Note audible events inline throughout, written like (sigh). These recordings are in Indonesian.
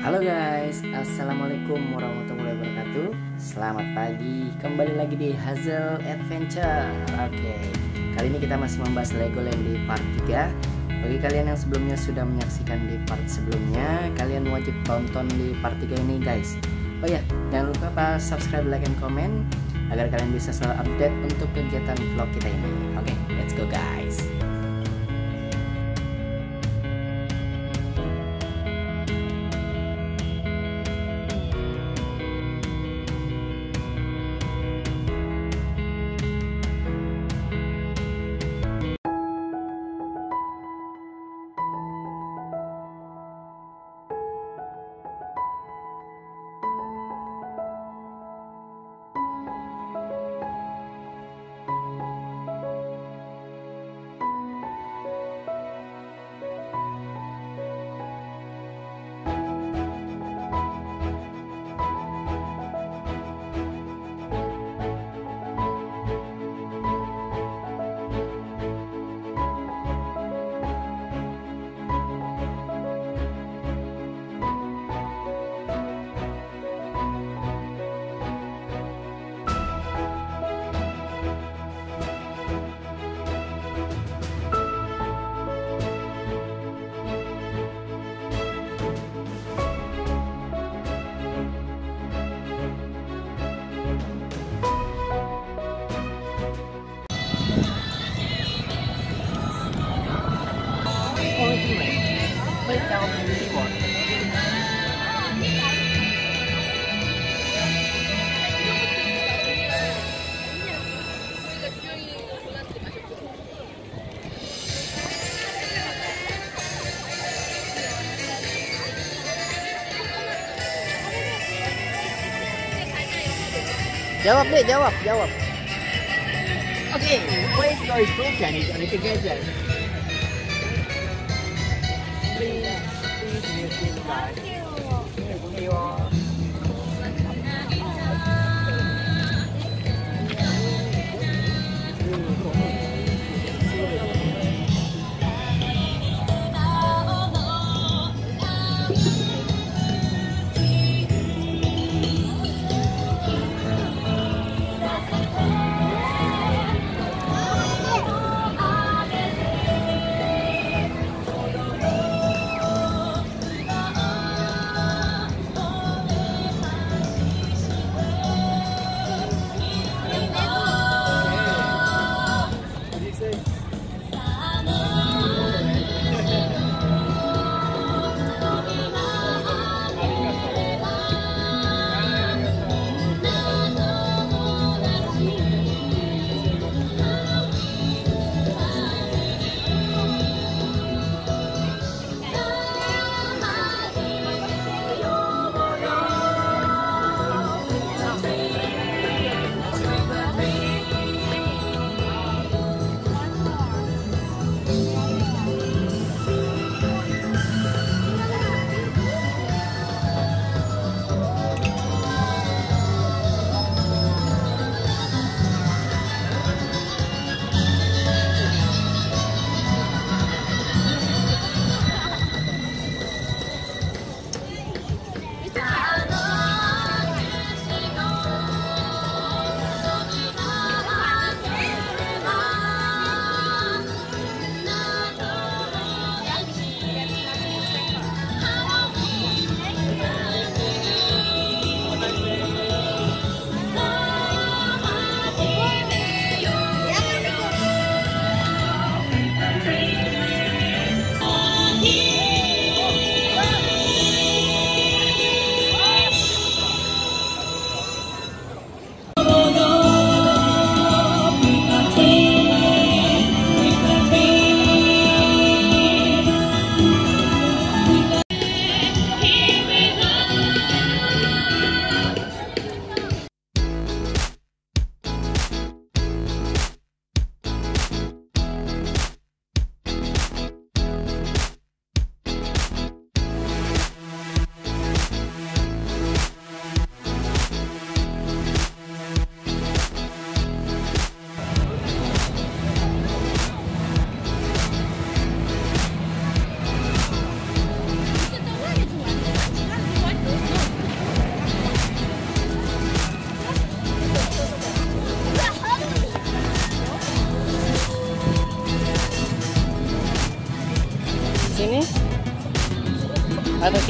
Halo guys, Assalamualaikum warahmatullahi wabarakatuh. Selamat pagi, kembali lagi di Hazel Adventure. Oke, kali ini kita masih membahas Legoland di part 3 Bagi kalian yang sebelumnya sudah menyaksikan di part sebelumnya Kalian wajib tonton di part 3 ini guys. Oh ya, jangan lupa pas subscribe, like, and comment Agar kalian bisa selalu update untuk kegiatan vlog kita ini. Oke, let's go guys Jawab deh, jawab, jawab. Oke, okay, what is your slogan? Itu ada kegajian.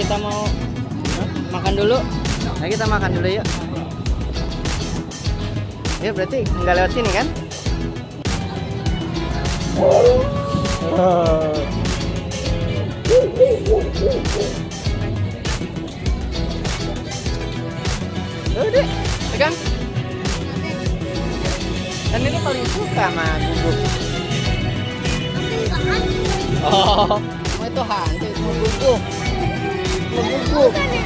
Kita mau Hah? makan dulu? Nah kita makan dulu yuk. Ya berarti nggak lewat sini kan? Oh. Udah, pegang. Dan ini paling suka sama bubuk. Oh, mau itu hantu, itu mau bubuk. Mau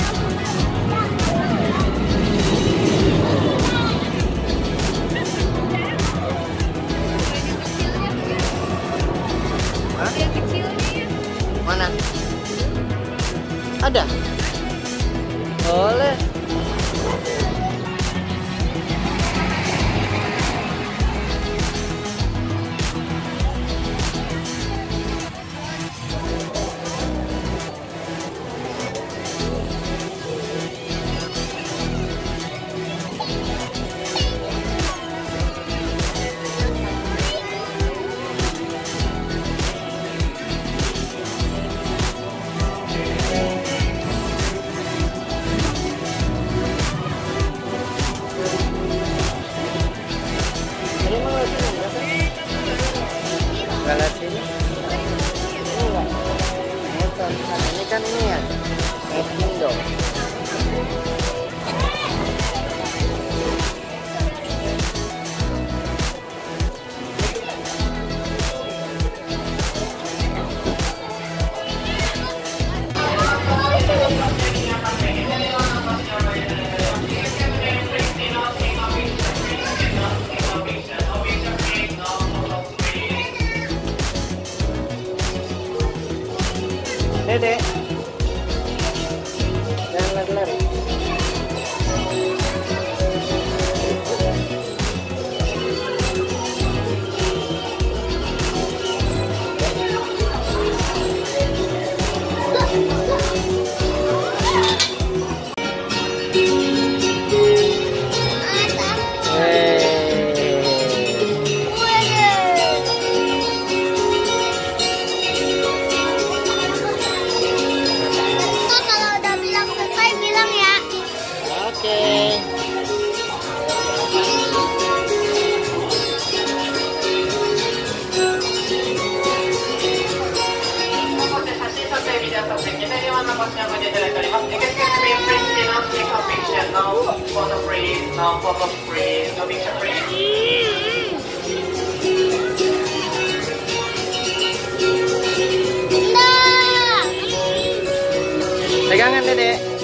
Pegangan Dede.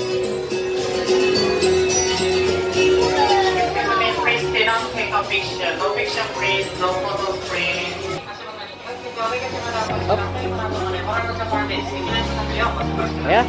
Ya. Ya.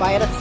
Bayrat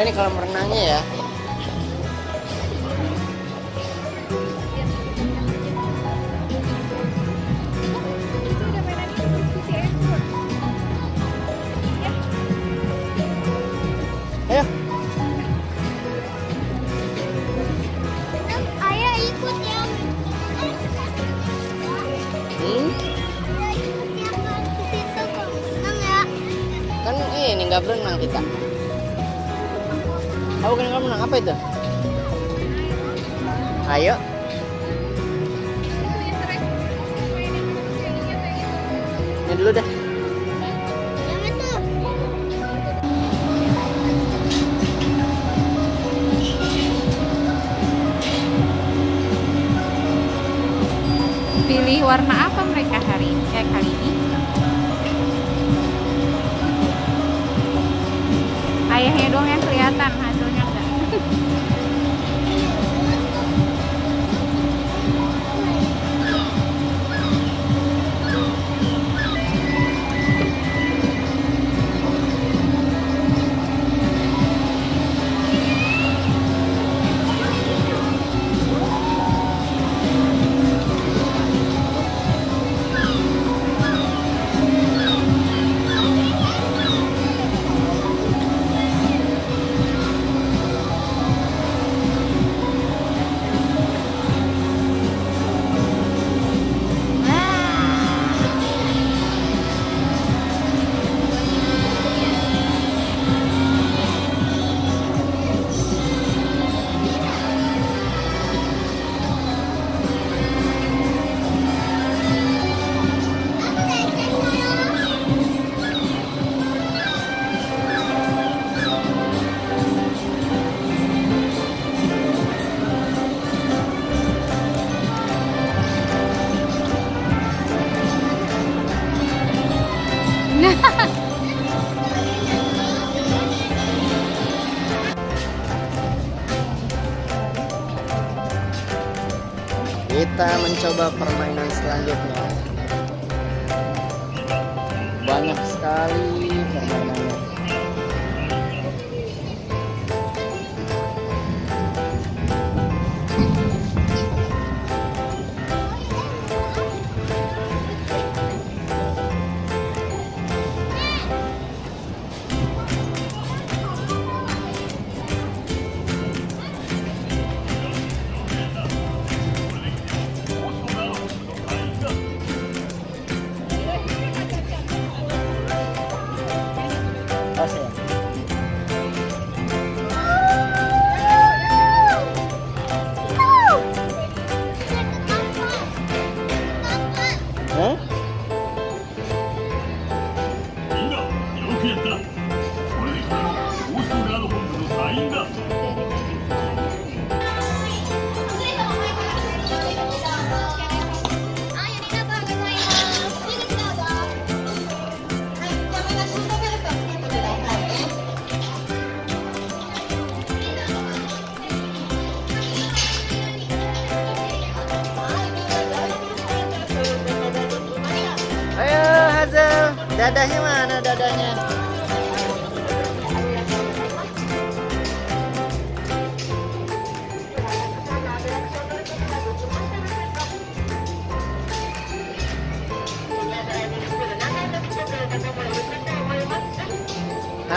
Ini kolam renangnya ya. Ayo. Ini dulu deh. Pilih warna apa mereka hari ini? Eh, kali ini? Ayahnya doang yang kelihatan, Kita mencoba permainan selanjutnya. Banyak sekali permainannya.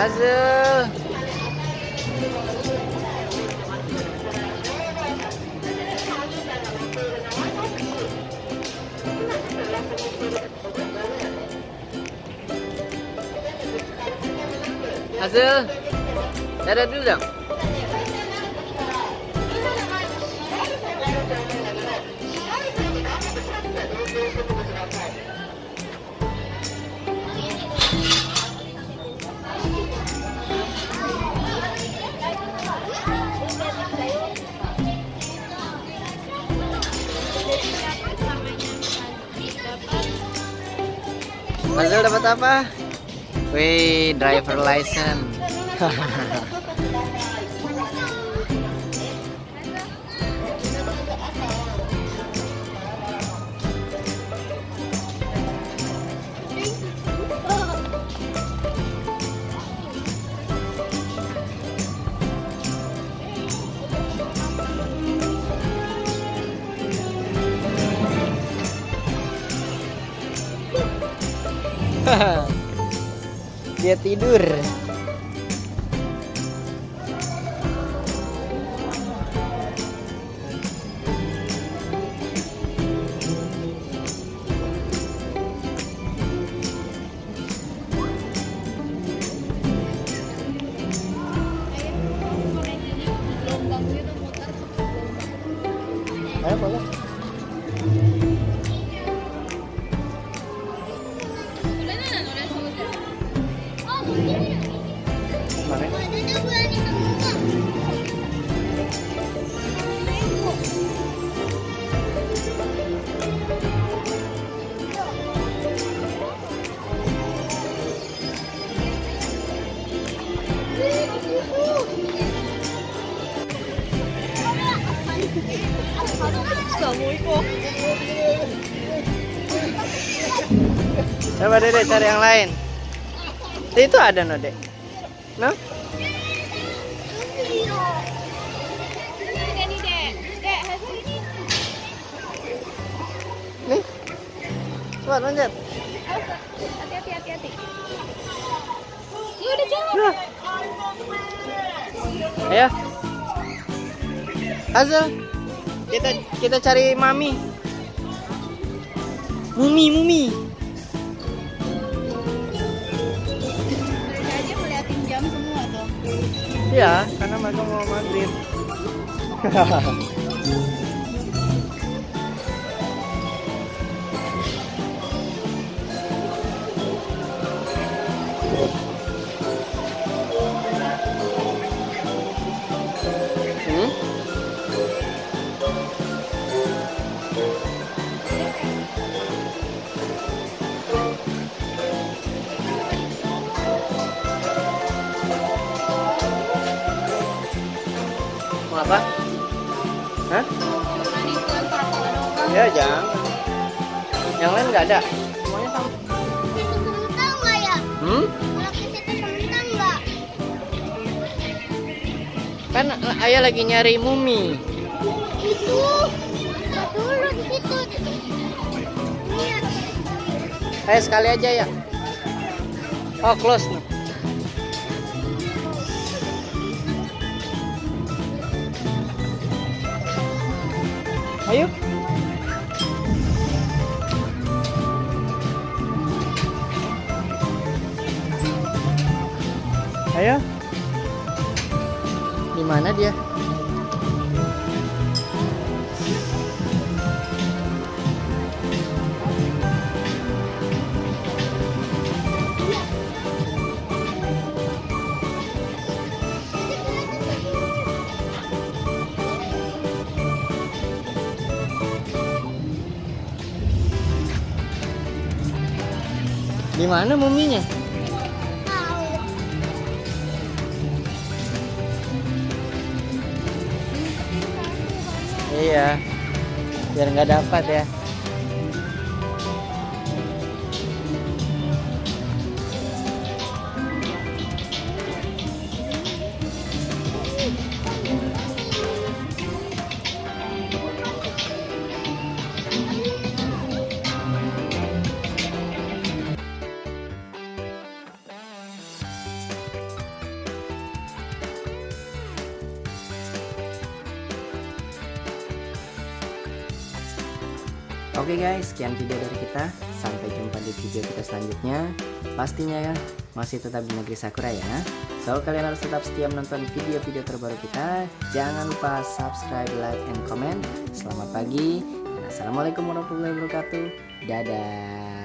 Hazel. Hazel. Dadah dulu dong. Hazel dapat apa? Wih, driver license. (laughs) (laughs) Dia tidur. Ayo boleh. Coba dede cari yang lain. Itu ada no dek. No? Nih. Coba loncat. Hati-hati, hati-hati. Nah. Ayo. Hazel. Kita kita cari mami. Mumi, mumi. Iya, karena mereka mau maghrib. Hmm? Ya jangan. Yang lain nggak ada. Semuanya sama. Itu kentang nggak ya? Hmm? Kan ayah lagi nyari mumi. Itu. Dulu di situ. Ayo sekali aja ya. Oh close nih. Ayo. Di mana dia? Di mana muminya? Iya. Biar nggak dapat ya. Guys, sekian video dari kita. Sampai jumpa di video kita selanjutnya. Pastinya ya, masih tetap di negeri Sakura ya. So, kalian harus tetap setia menonton video-video terbaru kita. Jangan lupa subscribe, like, and comment. Selamat pagi. Assalamualaikum warahmatullahi wabarakatuh. Dadah.